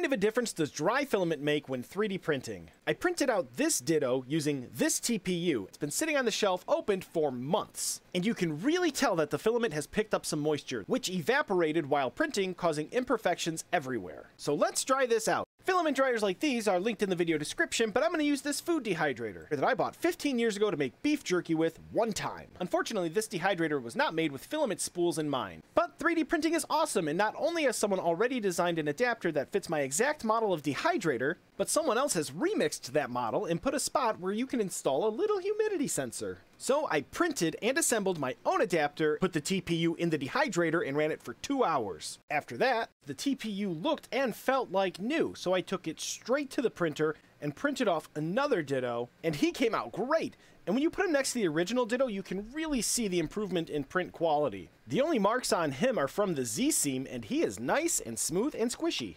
kind of a difference does dry filament make when 3D printing? I printed out this Ditto using this TPU. It's been sitting on the shelf opened for months. And you can really tell that the filament has picked up some moisture, which evaporated while printing, causing imperfections everywhere. So let's dry this out. Filament dryers like these are linked in the video description, but I'm going to use this food dehydrator that I bought 15 years ago to make beef jerky with one time. Unfortunately, this dehydrator was not made with filament spools in mind. But 3D printing is awesome, and not only has someone already designed an adapter that fits my exact model of dehydrator, but someone else has remixed that model and put a spot where you can install a little humidity sensor. So I printed and assembled my own adapter, put the TPU in the dehydrator, and ran it for two hours. After that, the TPU looked and felt like new, so I took it straight to the printer and printed off another Ditto, and he came out great. And when you put him next to the original Ditto, you can really see the improvement in print quality. The only marks on him are from the Z-seam, and he is nice and smooth and squishy.